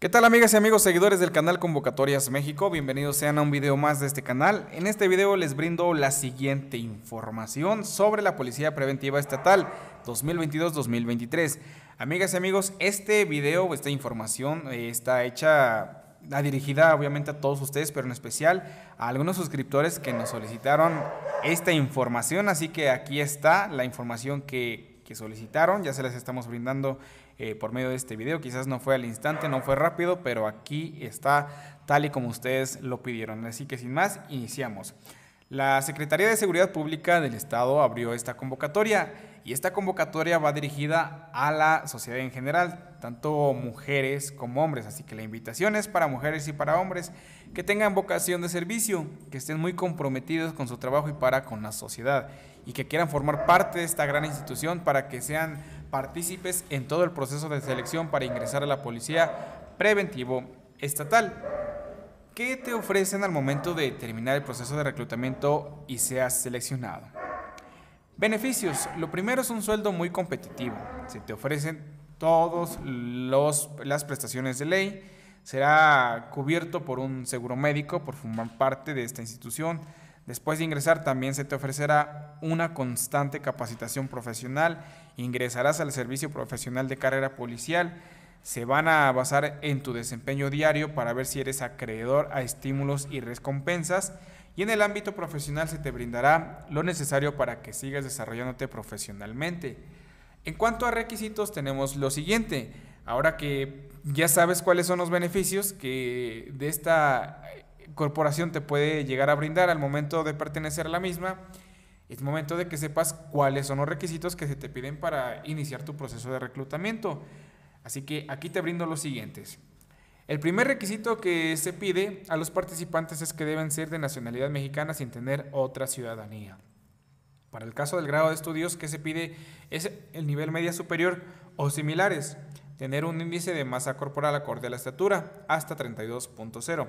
¿Qué tal amigas y amigos seguidores del canal Convocatorias México? Bienvenidos sean a un video más de este canal. En este video les brindo la siguiente información sobre la Policía Preventiva Estatal 2022-2023. Amigas y amigos, este video, esta información eh, está hecha, dirigida obviamente a todos ustedes, pero en especial a algunos suscriptores que nos solicitaron esta información. Así que aquí está la información que, que solicitaron, ya se les estamos brindando eh, por medio de este video. Quizás no fue al instante, no fue rápido, pero aquí está tal y como ustedes lo pidieron. Así que sin más, iniciamos. La Secretaría de Seguridad Pública del Estado abrió esta convocatoria y esta convocatoria va dirigida a la sociedad en general, tanto mujeres como hombres. Así que la invitación es para mujeres y para hombres que tengan vocación de servicio, que estén muy comprometidos con su trabajo y para con la sociedad y que quieran formar parte de esta gran institución para que sean partícipes en todo el proceso de selección para ingresar a la Policía Preventivo Estatal. ¿Qué te ofrecen al momento de terminar el proceso de reclutamiento y seas seleccionado? Beneficios. Lo primero es un sueldo muy competitivo. Se te ofrecen todas las prestaciones de ley. Será cubierto por un seguro médico por formar parte de esta institución Después de ingresar también se te ofrecerá una constante capacitación profesional, ingresarás al servicio profesional de carrera policial, se van a basar en tu desempeño diario para ver si eres acreedor a estímulos y recompensas. Y en el ámbito profesional se te brindará lo necesario para que sigas desarrollándote profesionalmente. En cuanto a requisitos tenemos lo siguiente, ahora que ya sabes cuáles son los beneficios que de esta corporación te puede llegar a brindar al momento de pertenecer a la misma. Es momento de que sepas cuáles son los requisitos que se te piden para iniciar tu proceso de reclutamiento. Así que aquí te brindo los siguientes. El primer requisito que se pide a los participantes es que deben ser de nacionalidad mexicana sin tener otra ciudadanía. Para el caso del grado de estudios que se pide es el nivel media superior o similares, tener un índice de masa corporal acorde a la estatura hasta 32.0.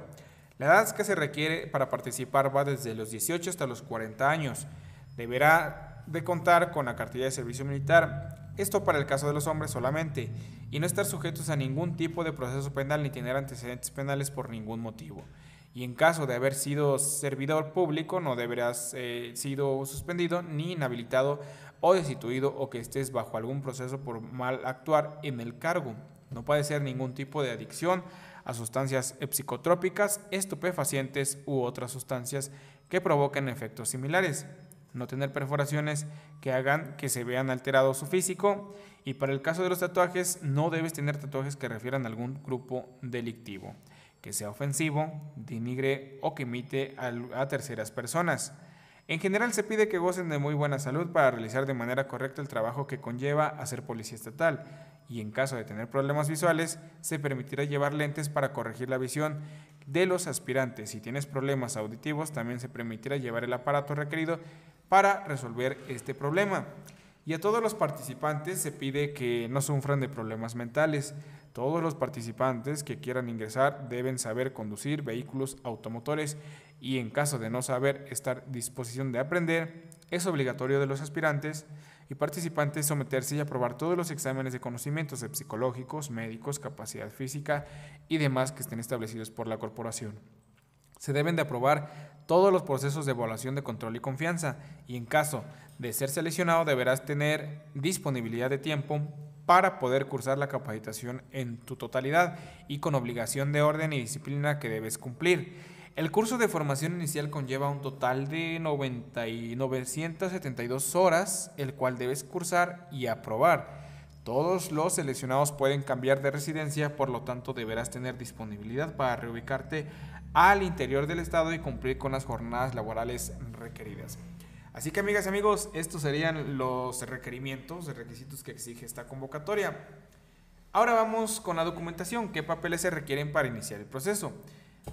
La edad que se requiere para participar va desde los 18 hasta los 40 años. Deberá de contar con la cartilla de servicio militar, esto para el caso de los hombres solamente, y no estar sujetos a ningún tipo de proceso penal ni tener antecedentes penales por ningún motivo. Y en caso de haber sido servidor público, no deberás eh, sido suspendido ni inhabilitado o destituido o que estés bajo algún proceso por mal actuar en el cargo. No puede ser ningún tipo de adicción a sustancias psicotrópicas, estupefacientes u otras sustancias que provoquen efectos similares. No tener perforaciones que hagan que se vean alterado su físico. Y para el caso de los tatuajes, no debes tener tatuajes que refieran a algún grupo delictivo, que sea ofensivo, denigre o que imite a terceras personas. En general se pide que gocen de muy buena salud para realizar de manera correcta el trabajo que conlleva hacer policía estatal y en caso de tener problemas visuales se permitirá llevar lentes para corregir la visión de los aspirantes. Si tienes problemas auditivos también se permitirá llevar el aparato requerido para resolver este problema. Y a todos los participantes se pide que no sufran de problemas mentales. Todos los participantes que quieran ingresar deben saber conducir vehículos automotores y en caso de no saber estar disposición de aprender, es obligatorio de los aspirantes y participantes someterse y aprobar todos los exámenes de conocimientos psicológicos, médicos, capacidad física y demás que estén establecidos por la corporación. Se deben de aprobar todos los procesos de evaluación de control y confianza y en caso de ser seleccionado deberás tener disponibilidad de tiempo para poder cursar la capacitación en tu totalidad y con obligación de orden y disciplina que debes cumplir. El curso de formación inicial conlleva un total de 90 y 972 horas, el cual debes cursar y aprobar. Todos los seleccionados pueden cambiar de residencia, por lo tanto deberás tener disponibilidad para reubicarte al interior del estado y cumplir con las jornadas laborales requeridas. Así que amigas y amigos, estos serían los requerimientos, los requisitos que exige esta convocatoria. Ahora vamos con la documentación. ¿Qué papeles se requieren para iniciar el proceso?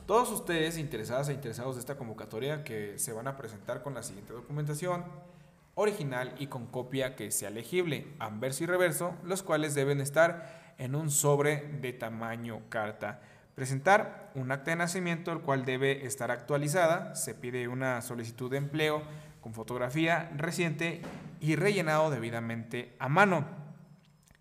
Todos ustedes interesadas e interesados de esta convocatoria que se van a presentar con la siguiente documentación original y con copia que sea legible, anverso y reverso, los cuales deben estar en un sobre de tamaño carta. Presentar un acta de nacimiento, el cual debe estar actualizada. Se pide una solicitud de empleo con fotografía reciente y rellenado debidamente a mano.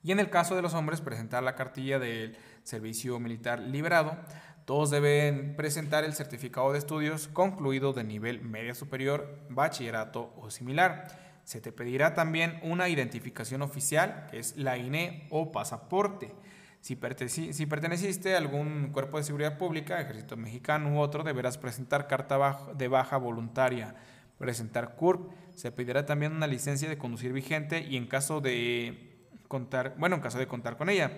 Y en el caso de los hombres, presentar la cartilla del servicio militar liberado. Todos deben presentar el certificado de estudios concluido de nivel media superior, bachillerato o similar. Se te pedirá también una identificación oficial, que es la INE o pasaporte. Si, perteneciste a algún cuerpo de seguridad pública, ejército mexicano u otro, deberás presentar carta de baja voluntaria, presentar CURP. Se pedirá también una licencia de conducir vigente y en caso de contar, bueno, en caso de contar con ella.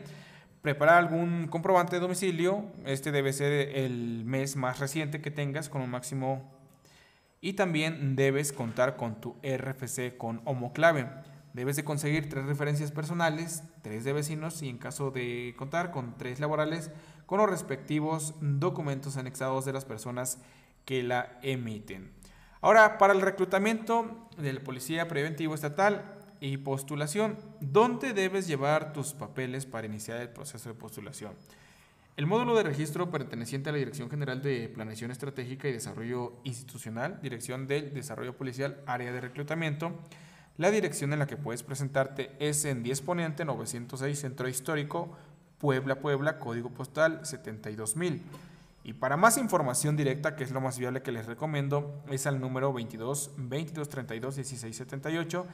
Preparar algún comprobante de domicilio, este debe ser el mes más reciente que tengas con un máximo y también debes contar con tu RFC con homoclave. Debes de conseguir tres referencias personales, tres de vecinos y en caso de contar con tres laborales, con los respectivos documentos anexados de las personas que la emiten. Ahora, para el reclutamiento del policía preventivo estatal, y postulación. ¿Dónde debes llevar tus papeles para iniciar el proceso de postulación? El módulo de registro perteneciente a la Dirección General de Planeación Estratégica y Desarrollo Institucional, Dirección del Desarrollo Policial, Área de Reclutamiento. La dirección en la que puedes presentarte es en 10 Poniente 906 Centro Histórico, Puebla, Puebla, código postal 72000. Y para más información directa, que es lo más viable que les recomiendo, es al número 22 22 32 16 78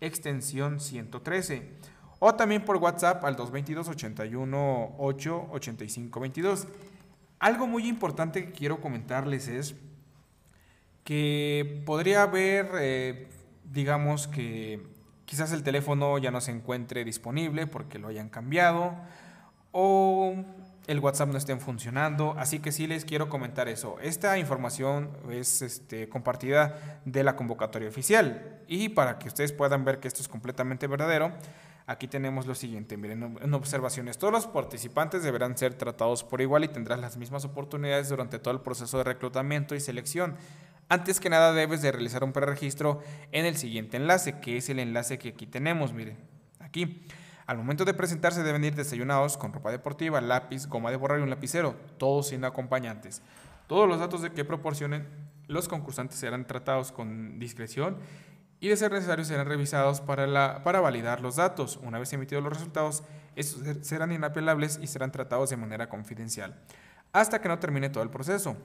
extensión 113. O también por WhatsApp al 222 81 8 85 22. Algo muy importante que quiero comentarles es que podría haber, eh, digamos que quizás el teléfono ya no se encuentre disponible porque lo hayan cambiado o el WhatsApp no estén funcionando. Así que sí les quiero comentar eso. Esta información es este, compartida de la convocatoria oficial. Y para que ustedes puedan ver que esto es completamente verdadero, aquí tenemos lo siguiente. Miren, en observaciones, todos los participantes deberán ser tratados por igual y tendrán las mismas oportunidades durante todo el proceso de reclutamiento y selección. Antes que nada debes de realizar un preregistro en el siguiente enlace, que es el enlace que aquí tenemos, miren, aquí. Al momento de presentarse deben ir desayunados con ropa deportiva, lápiz, goma de borrar y un lapicero, todos sin acompañantes. Todos los datos de que proporcionen los concursantes serán tratados con discreción y de ser necesario serán revisados para, para validar los datos. Una vez emitidos los resultados, estos serán inapelables y serán tratados de manera confidencial hasta que no termine todo el proceso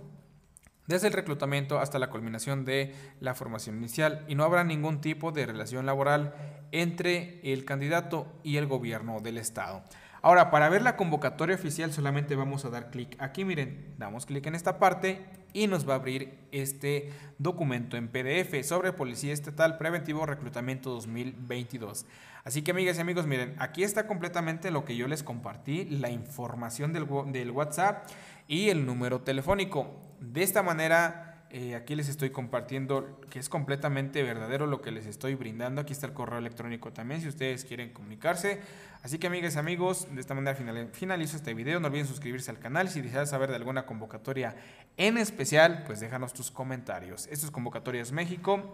desde el reclutamiento hasta la culminación de la formación inicial y no habrá ningún tipo de relación laboral entre el candidato y el gobierno del estado. Ahora, para ver la convocatoria oficial solamente vamos a dar clic aquí, miren, damos clic en esta parte y nos va a abrir este documento en PDF sobre Policía Estatal Preventivo Reclutamiento 2022. Así que amigas y amigos, miren, aquí está completamente lo que yo les compartí, la información del, del WhatsApp y el número telefónico. De esta manera eh, aquí les estoy compartiendo que es completamente verdadero lo que les estoy brindando. Aquí está el correo electrónico también si ustedes quieren comunicarse. Así que amigas y amigos, de esta manera finalizo este video. No olviden suscribirse al canal. Si deseas saber de alguna convocatoria en especial, pues déjanos tus comentarios. Esto es Convocatorias México.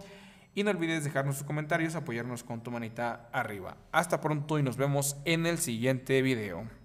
Y no olvides dejarnos tus comentarios, apoyarnos con tu manita arriba. Hasta pronto y nos vemos en el siguiente video.